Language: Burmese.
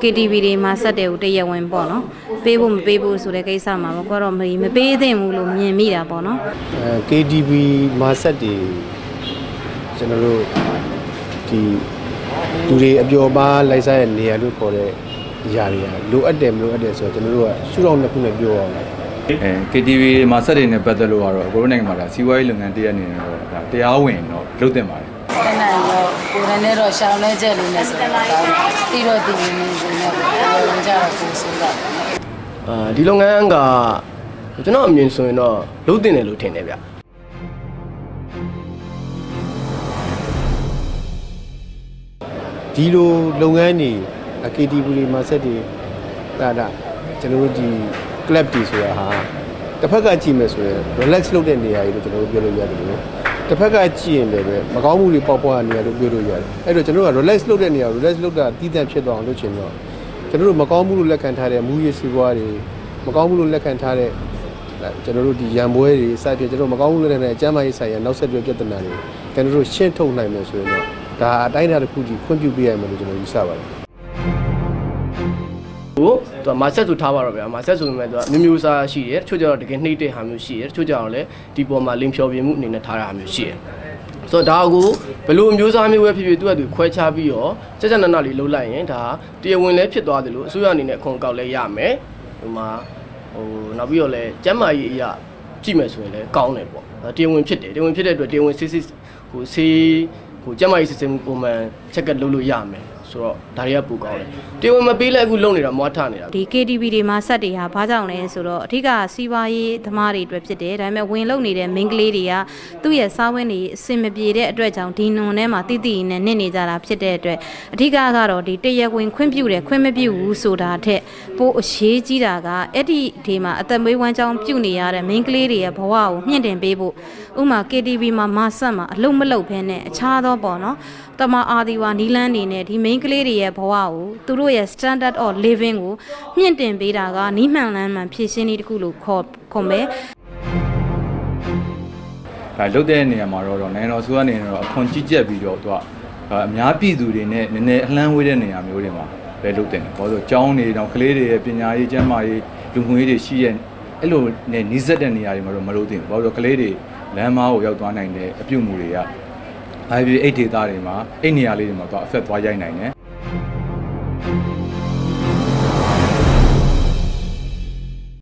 KTV တွေမှာဆက်တယ်ကိုတရက်ဝင်ပေါ့နော်ပေးဖို့မပေးဖို့ဆိုတဲ့ကိစ္စမှာပေါ့ကတော့မမပေးသင့်ဘူးလို့မြင်မိတာပေါ့နော်အဲ KTV မာဆက်တွေကျွန်တော်တို့ဒီလူတွေအပျော်ပါလိုက်စားရဲ့နေရာလို့ခေါ်တဲ့အရာတွေကလိုအပ်တယ်မလိုအပ်တယ်ဆိုတော့ကျွန်တော်တို့ကရှုထောင့်နှစ်ခုနဲ့ပြောရအောင်အဲ KTV မှာစက်တွေနဲ့ပတ်သက်လို့ကတော့ကိုရိုနာမှာဒါစီးပွားရေးလုပ်ငန်းတရက်အနေနဲ့တော့ဒါတရားဝင်တော့လုပ်တင်ပါတယ် အဲ့နိုင်တော့ကိုယ်နဲ့တော့ရှောင်းလဲချက်လို့နဲ့ဆိုတာဒါတီတော့တီနေနေဆိုတော့ဝင်ကြတော့ကိုဆိုတော့အာဒီလုပ်ငန်းကကျွန်တော်အမြင်ဆိုရင်တော့လုံးတင်တယ်လို့ထင်တယ်ဗျဒီလိုလုပ်ငန်းတွေ KTV တွေမာဆက်တွေဒါဒါကျွန်တော်တို့ဒီ club တွေဆိုတာဟာတစ်ဖက်ကကြည့်မယ်ဆိုရင် relax လုပ်တဲ့နေရာကြီးလို့ကျွန်တော်တို့ပြောလို့ရတယ်လို့ တစ်ဖက်ကကြည့်ရင်လည်းပဲမကောင်းမှုတွေပေါက်ပွားတဲ့နေရာလို့ပြောလို့ရတယ်အဲ့တော့ကျွန်တော်တို့က relax လုပ်တဲ့နေရာ relax လုပ်တာတည်တံ့ဖြစ်သွားအောင်လုပ်ချင်တော့ကျွန်တော်တို့မကောင်းမှုလို့လက်ခံထားတဲ့မူရည်စီးပွားတွေမကောင်းမှုလို့လက်ခံထားတဲ့ကျွန်တော်တို့ဒီရံပွဲတွေစသဖြင့်ကျွန်တော်တို့မကောင်းမှုလို့လက်ခံတဲ့အကျမ်းမာရေးဆိုင်ရာနောက်ဆက်တွဲပြဿနာတွေကျွန်တော်တို့ရှင်းထုတ်နိုင်မယ်ဆိုရင်တော့ဒါအတိုင်းအတာတစ်ခုကြီးခွင့်ပြုပေးရမယ်လို့ကျွန်တော်ယူဆပါတယ် ဟိုသူကမာဆက်ဆိုထားပါတော့ဗျာမာဆက်ဆိုပေမဲ့သူကမျိုးမျိုးစားရှိတယ်တချို့ကျတော့တကယ်နှိမ့်တဲ့ဟာမျိုးရှိတယ်တချို့ကျတော့လည်းဒီပေါ်မှာလင်းဖြောပြမှုအနေနဲ့ထားတာမျိုးရှိတယ်ဆိုတော့ဒါကိုဘယ်လိုမျိုးစားမျိုးပဲဖြစ်ဖြစ်သူကသူခွဲခြားပြီးတော့စက်စက်နက်နက်လေးလှုပ်လိုက်ရင်ဒါတရားဝင်လည်းဖြစ်သွားတယ်လို့အစိုးရအနေနဲ့အခွန်ကောက်လည်းရမယ်ဟိုမှာဟိုနောက်ပြီးတော့လည်းကျမ်းမာရေးအရာကြည့်မယ်ဆိုရင်လည်းကောင်းတယ်ပေါ့ဒါတရားဝင်ဖြစ်တယ်တရားဝင်ဖြစ်တဲ့အတွက်တရားဝင်စစ်စစ်ဟိုဆေးဟိုကျမ်းမာရေးစစ်စစ်မှုပုံမှန်ချက်ကလုပ်လို့ရမယ် ဆိုတော့ဒါတွေကပူကောင်းတယ်တရားဝင်မပေးလိုက်အခုလုပ်နေတာမွားထနေတာဒီ KTV တွေမှာဆက်တွေဟာဘာကြောင့်လဲဆိုတော့အထက်ကစီးပွားရေးသမားတွေအတွက်ဖြစ်တယ်ဒါပေမဲ့ဝင်လုံနေတဲ့မိန်းကလေးတွေကသူ့ရဲ့စားဝတ်နေအဆင်မပြေတဲ့အတွက်ကြောင့်ဒီနွန်ထဲမှာတိတိနဲ့နစ်နေကြတာဖြစ်တဲ့အတွက်အထက်ကကတော့ဒီတရက်ဝင်ခွင့်ပြုတယ်ခွင့်မပြုဘူးဆိုတာထက်ပိုအရေးကြီးတာကအဲ့ဒီဒီမှာအသက်မွေးဝမ်းကြောင်းပြုနေရတဲ့မိန်းကလေးတွေရဲ့ဘဝကိုမြင့်တင်ပေးဖို့ဥပမာ KTV မှာမဆက်မှာအလုံးမလုံးဖဲနဲ့အခြားသောပေါ့နော်တမအာဒီဝါနီလန်းနေနဲ့ဒီမိန်းကလေးတွေရဲ့ဘဝကိုသူတို့ရဲ့ standard of living ကိုမြင့်တင်ပေးတာကနီးမှန်လန်းမှန်ဖြည့်ရှင်းနည်းတစ်ခုလို့ခေါ်ခေါ်မယ်ဒါလုပ်တဲ့နေရာမှာတော့နိုင်ငံတော်အစိုးရအနေနဲ့တော့အခွန်ကြီးကြပ်ပြီးတော့သူကအများပြည်သူတွေနဲ့နည်းနည်းအလှမ်းဝေးတဲ့နေရာမျိုးတွေမှာပဲလုပ်တင်တယ်။ဘာလို့ကျောင်းတွေတောင်ကလေးတွေရဲ့ပညာရေးကျန်းမာရေးလူမှုရေးတွေရှိရဲ့အဲ့လိုနဲ့နှီးစက်တဲ့နေရာတွေမှာတော့မလုပ်တင်ဘူး။ဘာလို့ကလေးတွေလမ်းမားကိုရောက်သွားနိုင်တဲ့အပြုတ်မှုတွေက ဒါပြည့်အဲ့ဒေတာတွေမှာအဲ့နေရာလေးတွေမှာသွားအဖက်သွားရိုက်နိုင်တယ်